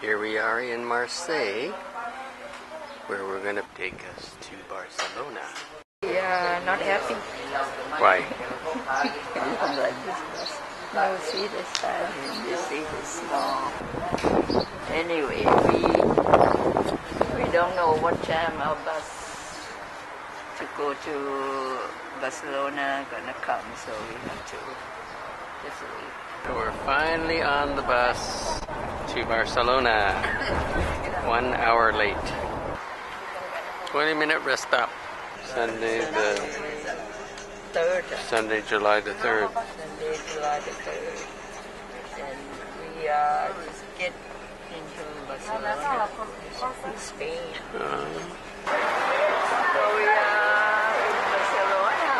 Here we are in Marseille, where we're gonna take us to Barcelona. Yeah, not happy. Why? Come like this bus. No, see this side you see this small. Anyway, we we don't know what time our bus to go to Barcelona gonna come, so we have to just wait. So we're finally on the bus to Barcelona. One hour late. 20 minute rest stop. Sunday the Third, Sunday, July the 3rd. Sunday, July the third, and we uh, get into Barcelona, Spain. Uh, So we are in Barcelona.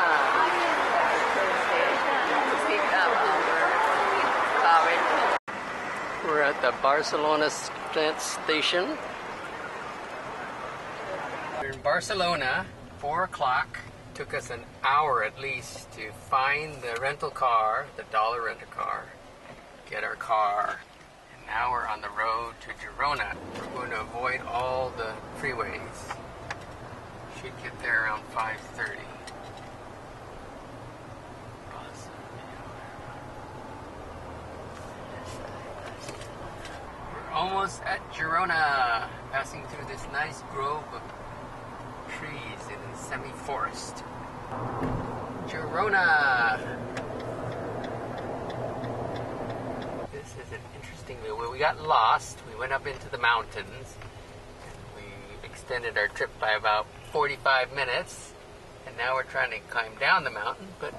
Station to pick up our rental. We're at the Barcelona Plant Station. We're in Barcelona, 4 o'clock. Took us an hour at least to find the rental car, the dollar rental car, get our car. And now we're on the road to Girona. We're going to avoid all the freeways. Should get there around 5.30. We're almost at Girona, passing through this nice grove of trees in semi-forest. Girona. This is an interesting view. Well, we got lost. We went up into the mountains. We extended our trip by about 45 minutes. And now we're trying to climb down the mountain, but